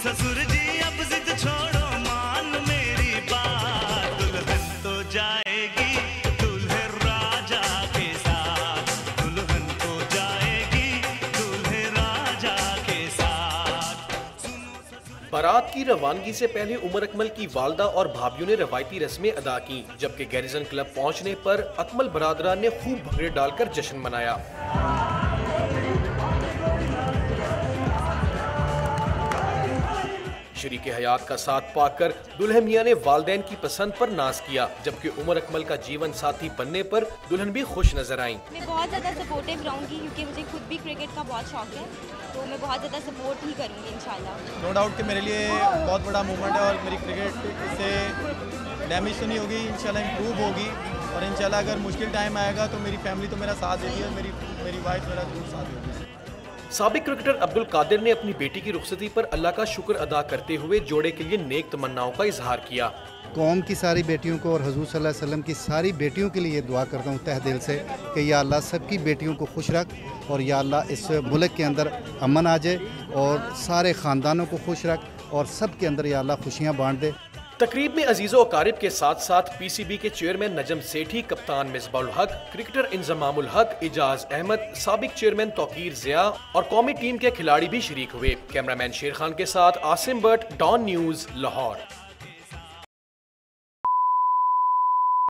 ससुर जी, अब जिद छोड़ो, मान मेरी बात। दुल्हन तो जाएगी राजा के साथ। दुल्हन तो जाएगी राजा के साथ। बारात की रवानगी से पहले उमर अकमल की वालदा और भाभीियों ने रवायती रस्में अदा की, जबकि गैरिजन क्लब पहुँचने पर अकमल बरादरान ने खूब भंगड़े डालकर जश्न मनाया। शरीक हयात का साथ पाकर दुल्हन मियाँ ने वालदेन की पसंद पर नाज किया जबकि उमर अकमल का जीवन साथी बनने पर दुल्हन भी खुश नज़र आई। मैं बहुत ज़्यादा सपोर्टिव रहूँगी क्योंकि मुझे खुद भी क्रिकेट का बहुत शौक है तो मैं बहुत ज़्यादा सपोर्ट ही करूँगी इंशाल्लाह। नो डाउट कि मेरे लिए बहुत बड़ा मूवमेंट है और मेरी क्रिकेट से डैमेज तो नहीं होगी इंशाल्लाह इम्प्रूव होगी और इंशाल्लाह अगर मुश्किल टाइम आएगा तो मेरी फैमिली तो मेरा साथ देगी और मेरी मेरी वाइफ मेरा ज़रूर साथ देगी। सबक क्रिकेटर अब्दुल कादिर ने अपनी बेटी की रुखसती पर अल्लाह का शुक्र अदा करते हुए जोड़े के लिए नेक तमन्नाओं का इजहार किया। कौम की सारी बेटियों को और हजूर सल्लल्लाहु वसल्लम की सारी बेटियों के लिए दुआ करता हूँ तह दिल से कि या अल्लाह सबकी बेटियों को खुश रख और या अल्लाह इस मुल्क के अंदर अमन आ जाए और सारे ख़ानदानों को खुश रख और सब के अंदर या अल्लाह खुशियाँ बांट दे। तकरीब में अजीज़ो अकारिब के साथ साथ पी सी बी के चेयरमैन नजम सेठी, कप्तान मिसबाउल हक, क्रिकेटर इंजमामुल हक इजाज अहमद, सबक चेयरमैन तोकीर जिया और कौमी टीम के खिलाड़ी भी शरीक हुए। कैमरामैन शेर खान के साथ आसिम बट डॉन न्यूज़, लाहौर।